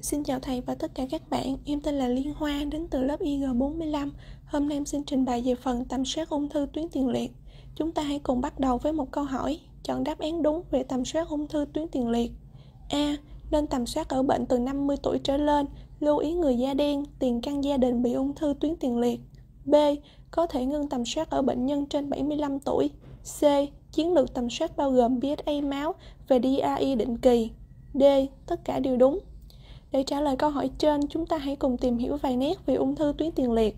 Xin chào thầy và tất cả các bạn, em tên là Liên Hoa đến từ lớp IG45. Hôm nay em xin trình bày về phần tầm soát ung thư tuyến tiền liệt. Chúng ta hãy cùng bắt đầu với một câu hỏi, chọn đáp án đúng về tầm soát ung thư tuyến tiền liệt. A. Nên tầm soát ở bệnh từ 50 tuổi trở lên, lưu ý người da đen, tiền căn gia đình bị ung thư tuyến tiền liệt. B. Có thể ngưng tầm soát ở bệnh nhân trên 75 tuổi. C. Chiến lược tầm soát bao gồm PSA máu và DRI định kỳ. D. Tất cả đều đúng. Để trả lời câu hỏi trên, chúng ta hãy cùng tìm hiểu vài nét về ung thư tuyến tiền liệt.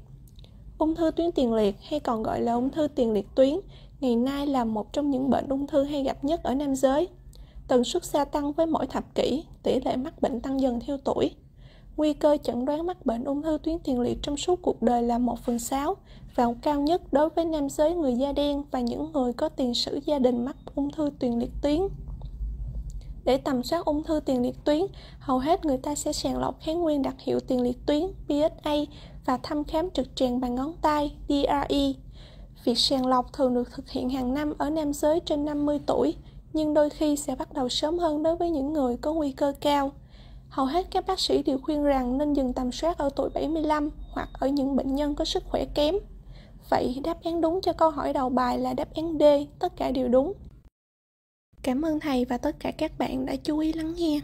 Ung thư tuyến tiền liệt hay còn gọi là ung thư tiền liệt tuyến, ngày nay là một trong những bệnh ung thư hay gặp nhất ở nam giới. Tần suất gia tăng với mỗi thập kỷ, tỷ lệ mắc bệnh tăng dần theo tuổi. Nguy cơ chẩn đoán mắc bệnh ung thư tuyến tiền liệt trong suốt cuộc đời là 1 phần 6 và cao nhất đối với nam giới người da đen và những người có tiền sử gia đình mắc ung thư tiền liệt tuyến. Để tầm soát ung thư tiền liệt tuyến, hầu hết người ta sẽ sàng lọc kháng nguyên đặc hiệu tiền liệt tuyến PSA và thăm khám trực tràng bằng ngón tay DRE. Việc sàng lọc thường được thực hiện hàng năm ở nam giới trên 50 tuổi, nhưng đôi khi sẽ bắt đầu sớm hơn đối với những người có nguy cơ cao. Hầu hết các bác sĩ đều khuyên rằng nên dừng tầm soát ở tuổi 75 hoặc ở những bệnh nhân có sức khỏe kém. Vậy đáp án đúng cho câu hỏi đầu bài là đáp án D, tất cả đều đúng. Cảm ơn thầy và tất cả các bạn đã chú ý lắng nghe.